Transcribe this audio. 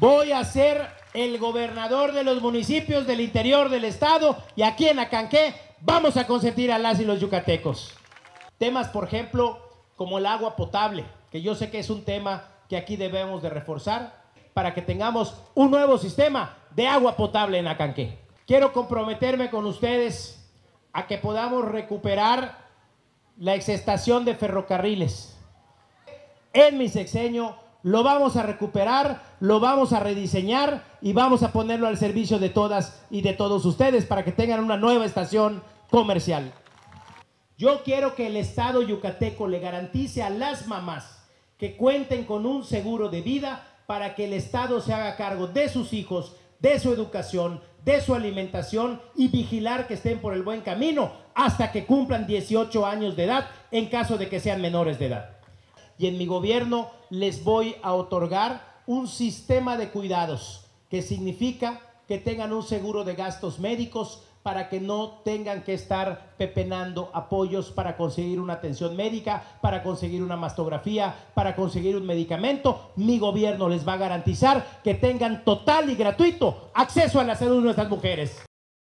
Voy a ser el gobernador de los municipios del interior del estado y aquí en Acanqué vamos a consentir a las y los yucatecos. Temas, por ejemplo, como el agua potable, que yo sé que es un tema que aquí debemos de reforzar para que tengamos un nuevo sistema de agua potable en Acanqué. Quiero comprometerme con ustedes a que podamos recuperar la exestación de ferrocarriles. En mi sexenio lo vamos a recuperar, lo vamos a rediseñar y vamos a ponerlo al servicio de todas y de todos ustedes para que tengan una nueva estación comercial. Yo quiero que el Estado yucateco le garantice a las mamás que cuenten con un seguro de vida para que el Estado se haga cargo de sus hijos, de su educación, de su alimentación y vigilar que estén por el buen camino hasta que cumplan 18 años de edad en caso de que sean menores de edad y en mi gobierno les voy a otorgar un sistema de cuidados, que significa que tengan un seguro de gastos médicos para que no tengan que estar pepenando apoyos para conseguir una atención médica, para conseguir una mastografía, para conseguir un medicamento. Mi gobierno les va a garantizar que tengan total y gratuito acceso a la salud de nuestras mujeres.